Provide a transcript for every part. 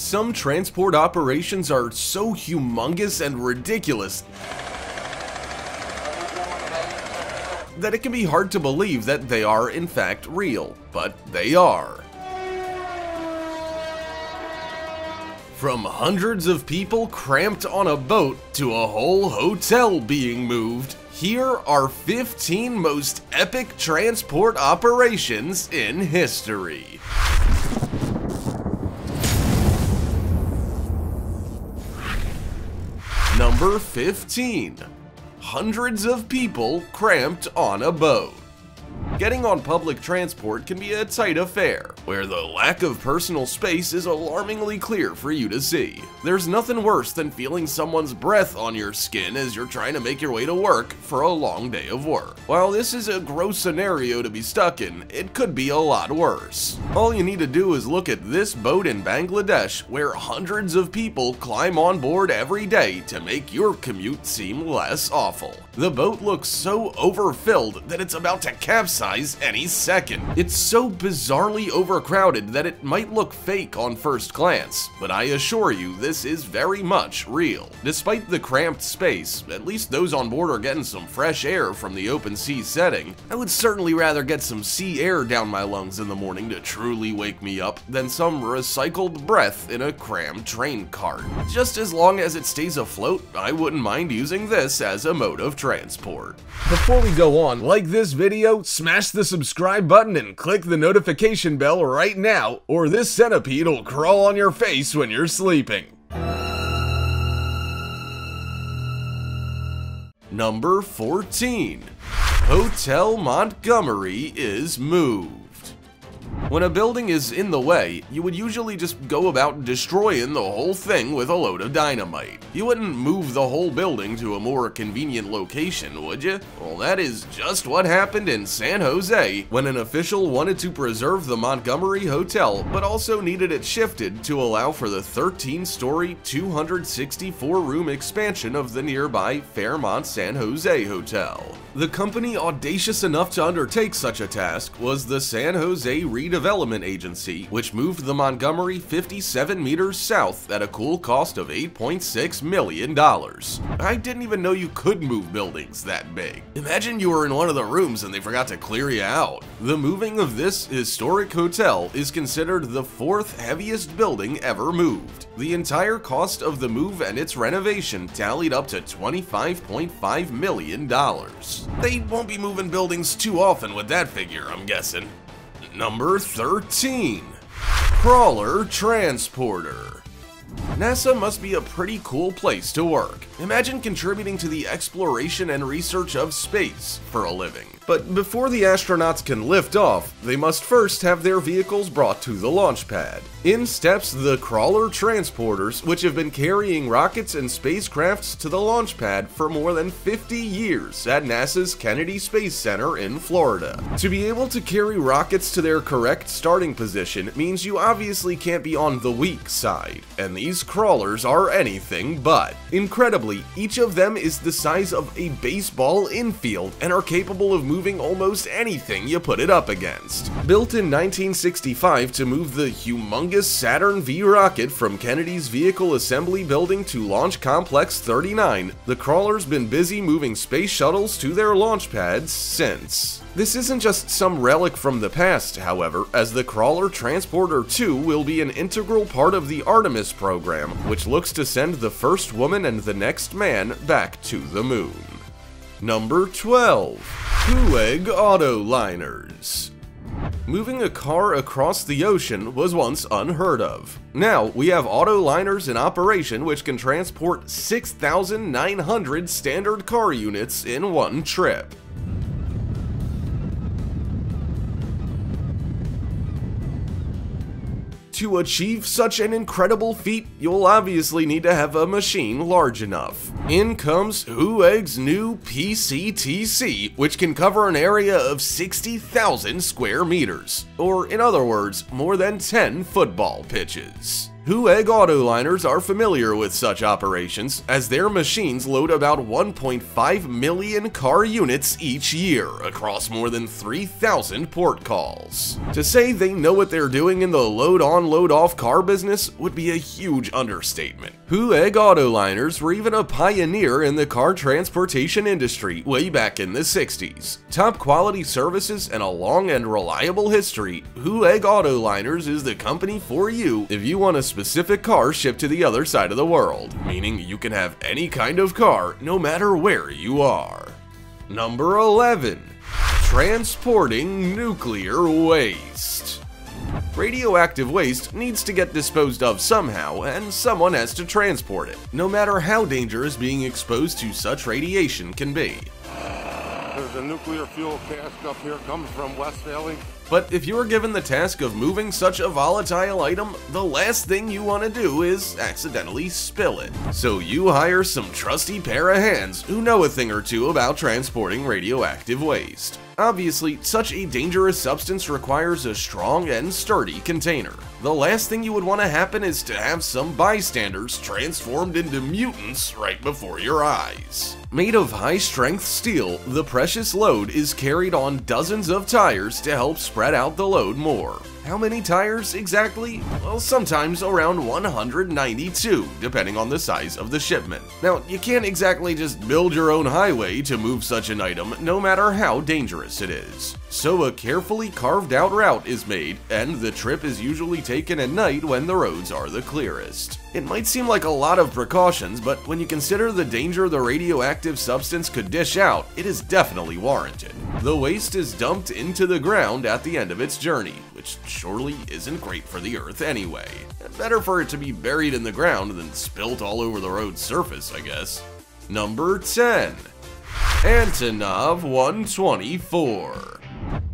Some transport operations are so humongous and ridiculous that it can be hard to believe that they are in fact real, but they are. From hundreds of people cramped on a boat to a whole hotel being moved, here are 15 most epic transport operations in history. Number 15. Hundreds of people cramped on a boat. Getting on public transport can be a tight affair, where the lack of personal space is alarmingly clear for you to see. There's nothing worse than feeling someone's breath on your skin as you're trying to make your way to work for a long day of work. While this is a gross scenario to be stuck in, it could be a lot worse. All you need to do is look at this boat in Bangladesh, where hundreds of people climb on board every day to make your commute seem less awful. The boat looks so overfilled that it's about to capsize any second. It's so bizarrely overcrowded that it might look fake on first glance, but I assure you this is very much real. Despite the cramped space, at least those on board are getting some fresh air from the open sea setting. I would certainly rather get some sea air down my lungs in the morning to truly wake me up than some recycled breath in a crammed train cart. Just as long as it stays afloat, I wouldn't mind using this as a mode of transport. Before we go on, like this video, smash the subscribe button and click the notification bell right now, or this centipede will crawl on your face when you're sleeping. Number 14. Hotel Montgomery is moved. When a building is in the way, you would usually just go about destroying the whole thing with a load of dynamite. You wouldn't move the whole building to a more convenient location, would you? Well, that is just what happened in San Jose when an official wanted to preserve the Montgomery Hotel, but also needed it shifted to allow for the 13-story, 264-room expansion of the nearby Fairmont San Jose Hotel. The company audacious enough to undertake such a task was the San Jose Redevelopment Development agency, which moved the Montgomery 57 meters south at a cool cost of $8.6 million. I didn't even know you could move buildings that big. Imagine you were in one of the rooms and they forgot to clear you out. The moving of this historic hotel is considered the fourth heaviest building ever moved. The entire cost of the move and its renovation tallied up to $25.5 million. They won't be moving buildings too often with that figure, I'm guessing. Number 13. Crawler Transporter. NASA must be a pretty cool place to work. Imagine contributing to the exploration and research of space for a living. But before the astronauts can lift off, they must first have their vehicles brought to the launch pad. In steps the crawler transporters, which have been carrying rockets and spacecrafts to the launch pad for more than 50 years at NASA's Kennedy Space Center in Florida. To be able to carry rockets to their correct starting position means you obviously can't be on the weak side, and these crawlers are anything but. Incredibly, each of them is the size of a baseball infield and are capable of moving almost anything you put it up against. Built in 1965 to move the humongous Saturn V rocket from Kennedy's Vehicle Assembly Building to Launch Complex 39, the crawler's been busy moving space shuttles to their launch pads since. This isn't just some relic from the past, however, as the Crawler Transporter 2 will be an integral part of the Artemis program, which looks to send the first woman and the next man back to the moon. Number 12. Höegh Auto Liners. Moving a car across the ocean was once unheard of. Now, we have auto liners in operation which can transport 6,900 standard car units in one trip. To achieve such an incredible feat, you'll obviously need to have a machine large enough. In comes Höegh's new PCTC, which can cover an area of 60,000 square meters, or in other words, more than 10 football pitches. Höegh Autoliners are familiar with such operations, as their machines load about 1.5 million car units each year across more than 3,000 port calls. To say they know what they're doing in the load-on load-off car business would be a huge understatement. Höegh Autoliners were even a pioneer in the car transportation industry way back in the 60s. Top quality services and a long and reliable history, Höegh Autoliners is the company for you if you want to specific car shipped to the other side of the world, meaning you can have any kind of car no matter where you are. Number 11. Transporting Nuclear Waste Radioactive waste needs to get disposed of somehow, and someone has to transport it, no matter how dangerous being exposed to such radiation can be. There's a nuclear fuel cask up here, comes from West Valley. But if you're given the task of moving such a volatile item, the last thing you want to do is accidentally spill it. So you hire some trusty pair of hands who know a thing or two about transporting radioactive waste. Obviously, such a dangerous substance requires a strong and sturdy container. The last thing you would want to happen is to have some bystanders transformed into mutants right before your eyes. Made of high-strength steel, the precious load is carried on dozens of tires to help spread out the load more. How many tires exactly? Well, sometimes around 192, depending on the size of the shipment. Now, you can't exactly just build your own highway to move such an item, no matter how dangerous it is. So a carefully carved out route is made, and the trip is usually taken at night when the roads are the clearest. It might seem like a lot of precautions, but when you consider the danger the radioactive substance could dish out, it is definitely warranted. The waste is dumped into the ground at the end of its journey, which surely isn't great for the earth anyway. Better for it to be buried in the ground than spilt all over the road's surface, I guess. Number 10. Antonov 124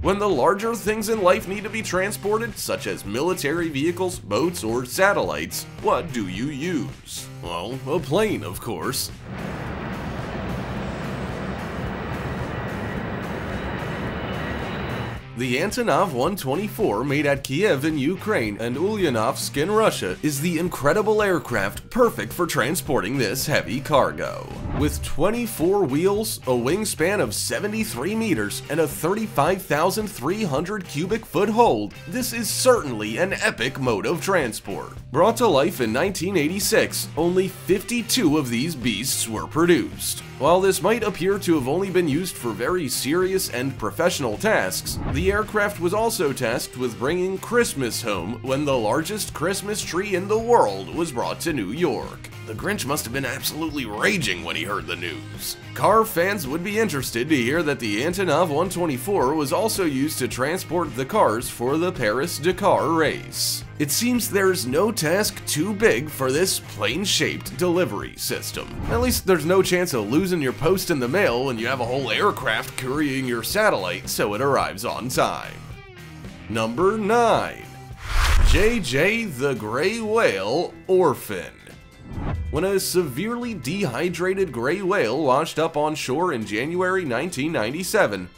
when the larger things in life need to be transported, such as military vehicles, boats, or satellites, what do you use? Well, a plane, of course. The Antonov 124, made at Kiev in Ukraine and Ulyanovsk in Russia, is the incredible aircraft perfect for transporting this heavy cargo. With 24 wheels, a wingspan of 73 meters, and a 35,300 cubic foot hold, this is certainly an epic mode of transport. Brought to life in 1986, only 52 of these beasts were produced. While this might appear to have only been used for very serious and professional tasks, the aircraft was also tasked with bringing Christmas home when the largest Christmas tree in the world was brought to New York. The Grinch must have been absolutely raging when he heard the news. Car fans would be interested to hear that the Antonov 124 was also used to transport the cars for the Paris-Dakar race. It seems there's no task too big for this plane-shaped delivery system. At least there's no chance of losing your post in the mail when you have a whole aircraft carrying your satellite so it arrives on time. Number 9. JJ the Gray Whale Orphan when a severely dehydrated gray whale washed up on shore in January 1997.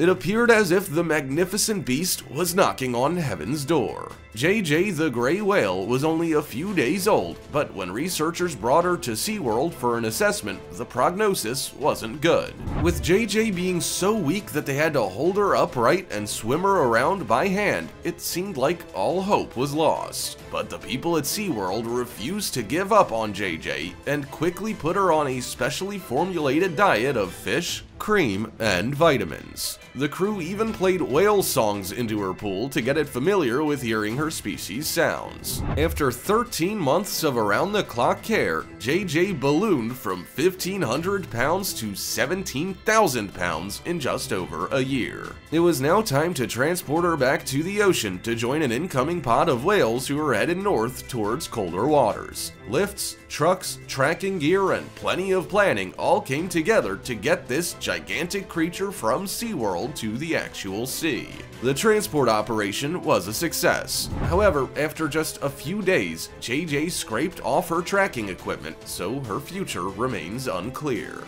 It appeared as if the magnificent beast was knocking on heaven's door. JJ the gray whale was only a few days old, but when researchers brought her to SeaWorld for an assessment, the prognosis wasn't good. With JJ being so weak that they had to hold her upright and swim her around by hand, it seemed like all hope was lost. But the people at SeaWorld refused to give up on JJ and quickly put her on a specially formulated diet of fish, cream, and vitamins. The crew even played whale songs into her pool to get it familiar with hearing her species sounds. After 13 months of around-the-clock care, JJ ballooned from 1,500 pounds to 17,000 pounds in just over a year. It was now time to transport her back to the ocean to join an incoming pod of whales who were headed north towards colder waters. Lifts, trucks, tracking gear, and plenty of planning all came together to get this gigantic creature from SeaWorld to the actual sea. The transport operation was a success. However, after just a few days, JJ scraped off her tracking equipment, so her future remains unclear.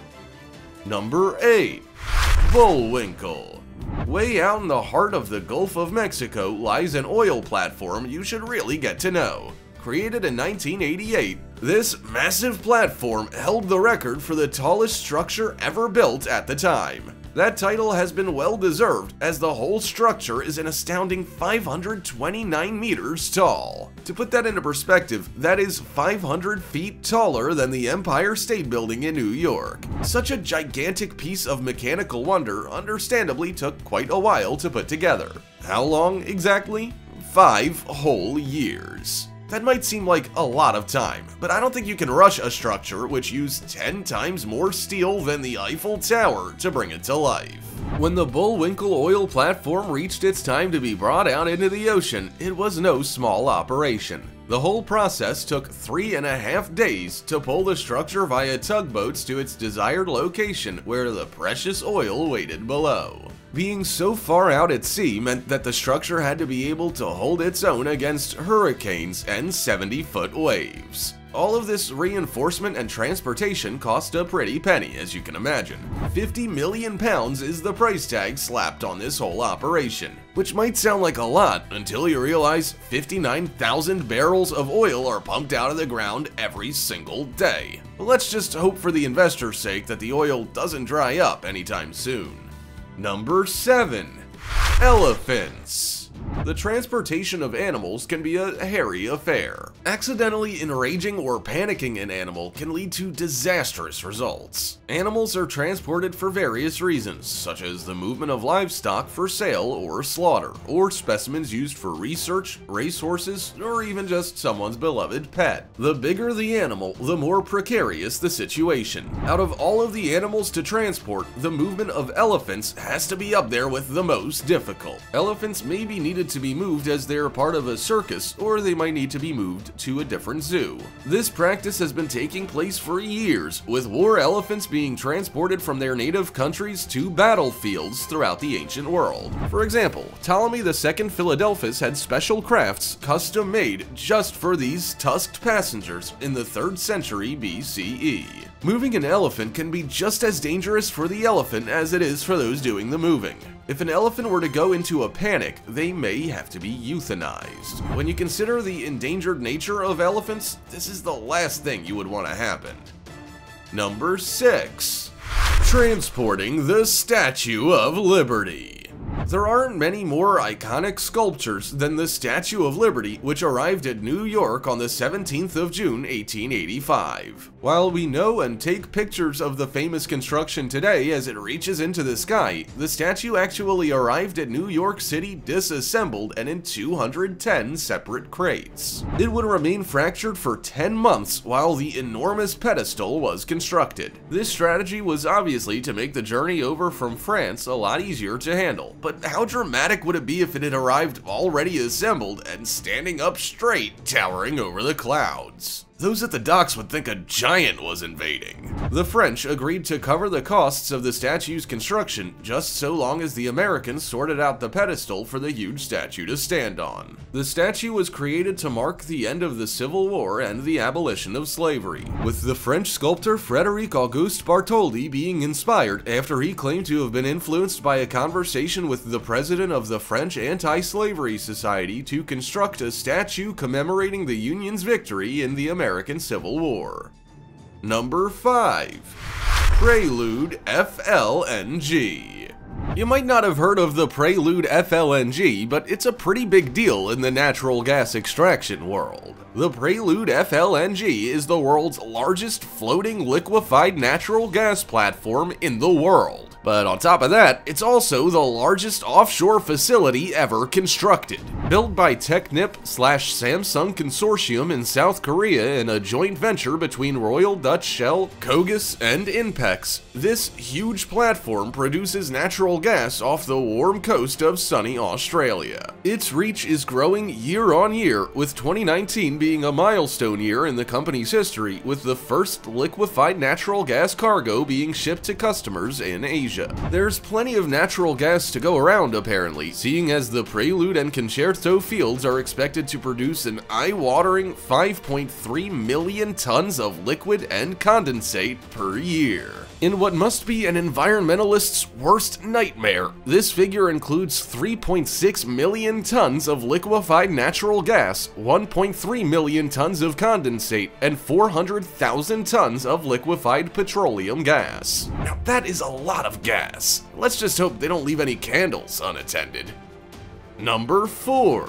Number 8. Bullwinkle Way out in the heart of the Gulf of Mexico lies an oil platform you should really get to know. Created in 1988, this massive platform held the record for the tallest structure ever built at the time. That title has been well deserved, as the whole structure is an astounding 529 meters tall. To put that into perspective, that is 500 feet taller than the Empire State Building in New York. Such a gigantic piece of mechanical wonder understandably took quite a while to put together. How long exactly? Five whole years. That might seem like a lot of time, but I don't think you can rush a structure which used 10 times more steel than the Eiffel Tower to bring it to life. When the Bullwinkle oil platform reached its time to be brought out into the ocean, it was no small operation. The whole process took three and a half days to pull the structure via tugboats to its desired location where the precious oil waited below. Being so far out at sea meant that the structure had to be able to hold its own against hurricanes and 70 foot waves. All of this reinforcement and transportation cost a pretty penny, as you can imagine. 50 million pounds is the price tag slapped on this whole operation, which might sound like a lot until you realize 59,000 barrels of oil are pumped out of the ground every single day. But let's just hope for the investor's sake that the oil doesn't dry up anytime soon. Number 7. Elephants. The transportation of animals can be a hairy affair. Accidentally enraging or panicking an animal can lead to disastrous results. Animals are transported for various reasons, such as the movement of livestock for sale or slaughter, or specimens used for research, racehorses, or even just someone's beloved pet. The bigger the animal, the more precarious the situation. Out of all of the animals to transport, the movement of elephants has to be up there with the most difficult. Elephants may be needed to be moved as they are part of a circus, or they might need to be moved to a different zoo. This practice has been taking place for years, with war elephants being transported from their native countries to battlefields throughout the ancient world. For example, Ptolemy II Philadelphus had special crafts custom made just for these tusked passengers in the 3rd century BCE. Moving an elephant can be just as dangerous for the elephant as it is for those doing the moving. If an elephant were to go into a panic, they may have to be euthanized. When you consider the endangered nature of elephants, this is the last thing you would want to happen. Number 6. Transporting the Statue of Liberty. There aren't many more iconic sculptures than the Statue of Liberty, which arrived at New York on the 17th of June 1885. While we know and take pictures of the famous construction today as it reaches into the sky, the statue actually arrived at New York City disassembled and in 210 separate crates. It would remain fractured for 10 months while the enormous pedestal was constructed. This strategy was obviously to make the journey over from France a lot easier to handle, but how dramatic would it be if it had arrived already assembled and standing up straight, towering over the clouds? Those at the docks would think a giant was invading. The French agreed to cover the costs of the statue's construction just so long as the Americans sorted out the pedestal for the huge statue to stand on. The statue was created to mark the end of the Civil War and the abolition of slavery, with the French sculptor Frederic Auguste Bartholdi being inspired after he claimed to have been influenced by a conversation with the president of the French Anti-Slavery Society to construct a statue commemorating the Union's victory in the American American Civil War. Number 5. Prelude FLNG you might not have heard of the Prelude FLNG, but it's a pretty big deal in the natural gas extraction world. The Prelude FLNG is the world's largest floating liquefied natural gas platform in the world. But on top of that, it's also the largest offshore facility ever constructed. Built by Technip slash Samsung Consortium in South Korea in a joint venture between Royal Dutch Shell, KOGAS, and INPEX, this huge platform produces natural gas off the warm coast of sunny Australia. Its reach is growing year on year, with 2019 being a milestone year in the company's history, with the first liquefied natural gas cargo being shipped to customers in Asia. There's plenty of natural gas to go around apparently, seeing as the Prelude and Concerto fields are expected to produce an eye-watering 5.3 million tons of liquid and condensate per year. In what must be an environmentalist's worst nightmare, this figure includes 3.6 million tons of liquefied natural gas, 1.3 million tons of condensate, and 400,000 tons of liquefied petroleum gas. Now that is a lot of gas. Let's just hope they don't leave any candles unattended. Number 4.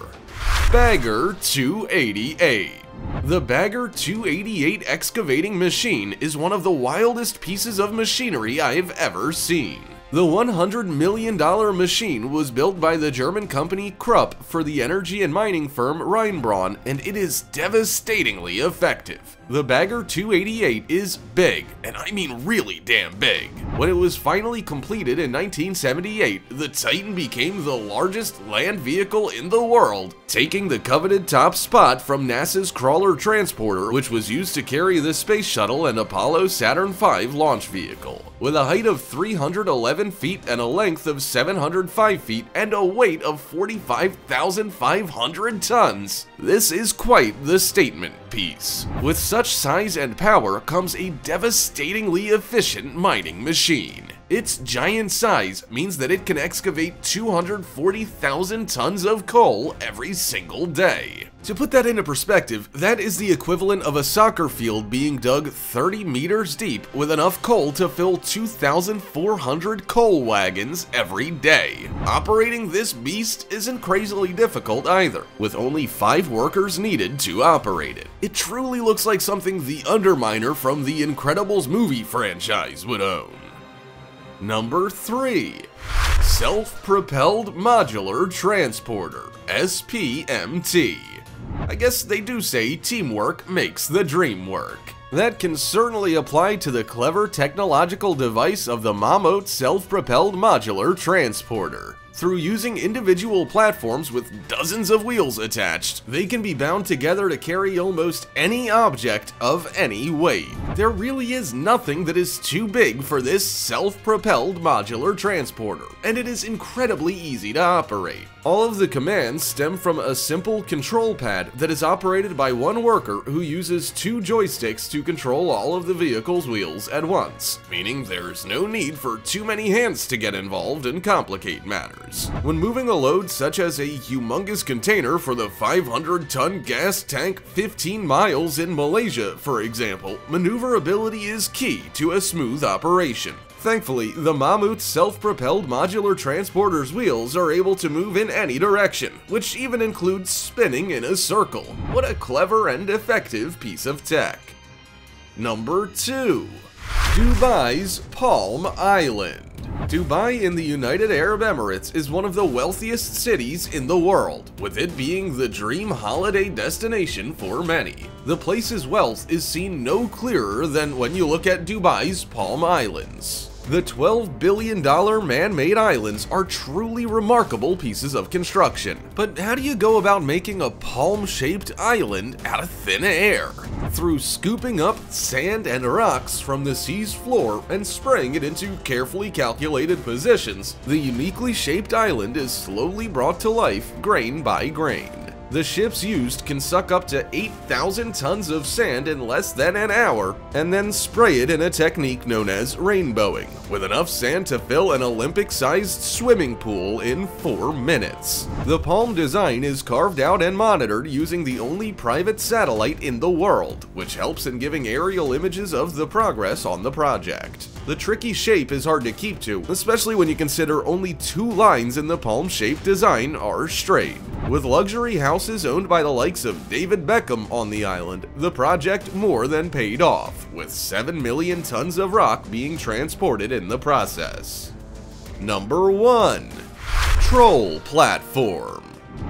Bagger 288 the Bagger 288 excavating machine is one of the wildest pieces of machinery I've ever seen. The $100 million machine was built by the German company Krupp for the energy and mining firm Rheinbraun, and it is devastatingly effective. The Bagger 288 is big, and I mean really damn big. When it was finally completed in 1978, the Titan became the largest land vehicle in the world, taking the coveted top spot from NASA's Crawler Transporter, which was used to carry the Space Shuttle and Apollo Saturn V launch vehicle. With a height of 311 feet and a length of 705 feet and a weight of 45,500 tons, this is quite the statement piece. With such size and power comes a devastatingly efficient mining machine. Its giant size means that it can excavate 240,000 tons of coal every single day. To put that into perspective, that is the equivalent of a soccer field being dug 30 meters deep with enough coal to fill 2,400 coal wagons every day. Operating this beast isn't crazily difficult either, with only 5 workers needed to operate it. It truly looks like something the Underminer from the Incredibles movie franchise would own. Number 3. Self-Propelled Modular Transporter, SPMT. I guess they do say teamwork makes the dream work. That can certainly apply to the clever technological device of the Mammoet Self-Propelled Modular Transporter. Through using individual platforms with dozens of wheels attached, they can be bound together to carry almost any object of any weight. There really is nothing that is too big for this self-propelled modular transporter, and it is incredibly easy to operate. All of the commands stem from a simple control pad that is operated by one worker who uses two joysticks to control all of the vehicle's wheels at once, meaning there's no need for too many hands to get involved and complicate matters. When moving a load such as a humongous container for the 500-ton gas tank 15 miles in Malaysia, for example, maneuverability is key to a smooth operation. Thankfully, the Mammoet self-propelled modular transporter's wheels are able to move in any direction, which even includes spinning in a circle. What a clever and effective piece of tech. Number 2. Dubai's Palm Island. Dubai in the United Arab Emirates is one of the wealthiest cities in the world, with it being the dream holiday destination for many. The place's wealth is seen no clearer than when you look at Dubai's Palm Islands. The $12 billion man-made islands are truly remarkable pieces of construction. But how do you go about making a palm-shaped island out of thin air? Through scooping up sand and rocks from the sea's floor and spraying it into carefully calculated positions, the uniquely shaped island is slowly brought to life grain by grain. The ships used can suck up to 8,000 tons of sand in less than an hour, and then spray it in a technique known as rainbowing, with enough sand to fill an Olympic-sized swimming pool in 4 minutes. The Palm design is carved out and monitored using the only private satellite in the world, which helps in giving aerial images of the progress on the project. The tricky shape is hard to keep to, especially when you consider only two lines in the palm-shaped design are straight. With luxury houses owned by the likes of David Beckham on the island, the project more than paid off, with 7 million tons of rock being transported in the process. Number 1. Troll Platform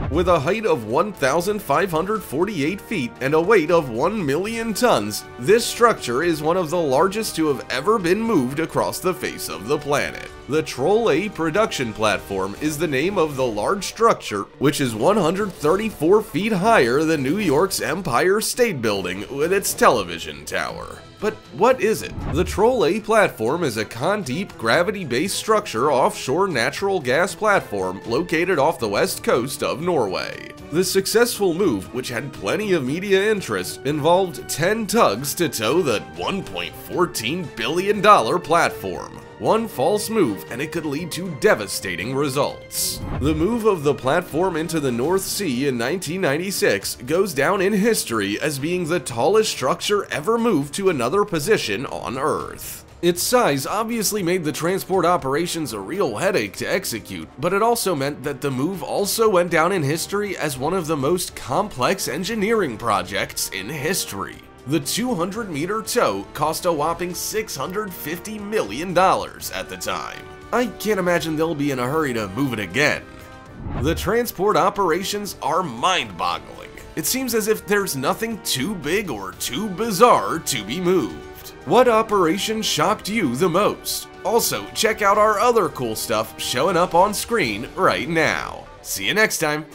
with a height of 1,548 feet and a weight of 1 million tons, this structure is one of the largest to have ever been moved across the face of the planet. The Troll A production platform is the name of the large structure, which is 134 feet higher than New York's Empire State Building with its television tower. But what is it? The Troll A platform is a Condeep gravity-based structure offshore natural gas platform located off the west coast of Norway. The successful move, which had plenty of media interest, involved 10 tugs to tow the $1.14 billion platform. One false move and it could lead to devastating results. The move of the platform into the North Sea in 1996 goes down in history as being the tallest structure ever moved to another position on Earth. Its size obviously made the transport operations a real headache to execute, but it also meant that the move also went down in history as one of the most complex engineering projects in history. The 200 meter tow cost a whopping $650 million at the time. I can't imagine they'll be in a hurry to move it again. The transport operations are mind boggling. It seems as if there's nothing too big or too bizarre to be moved. What operation shocked you the most? Also, check out our other cool stuff showing up on screen right now. See you next time!